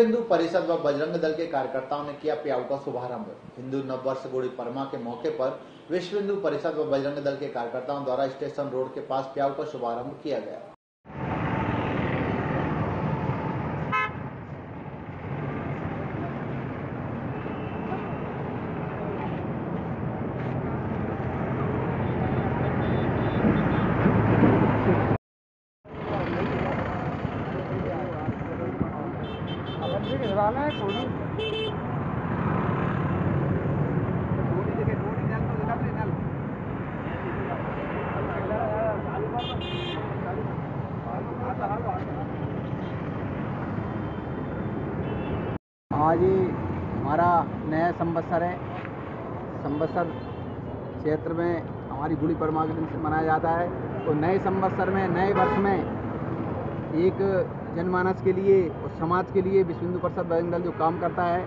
हिंदू परिषद व बजरंग दल के कार्यकर्ताओं ने किया प्याऊ का शुभारंभ। हिंदू नववर्ष गुड़ी परमा के मौके पर विश्व हिंदू परिषद व बजरंग दल के कार्यकर्ताओं द्वारा स्टेशन रोड के पास प्याऊ का शुभारंभ किया गया। आज ही हमारा नया संवत्सर है। संवत्सर क्षेत्र में हमारी गुड़ी परमा के दिन से मनाया जाता है। तो नए संवत्सर में नए वर्ष में एक जनमानस के लिए और समाज के लिए विश्व हिंदू परिषद बजरंग दल जो काम करता है,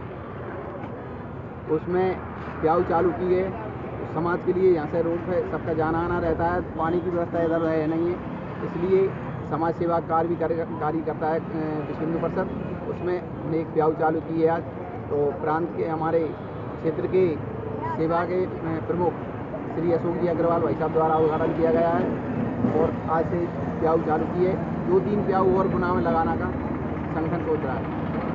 उसमें प्याऊ चालू की है। समाज के लिए यहाँ से रोड पे सबका जाना आना रहता है, पानी की व्यवस्था इधर है नहीं है। इसलिए समाज सेवा कार्य भी कार्य करता है विश्व हिंदू परिषद। उसमें हमने एक प्याऊ चालू की है आज। तो प्रांत के हमारे क्षेत्र के सेवा के प्रमुख श्री अशोक जी अग्रवाल भाई साहब द्वारा उद्घाटन किया गया है और आज से प्याऊ चालू की है। दो तीन प्याऊ ओवर गुना में लगाना का संगठन सोच रहा है।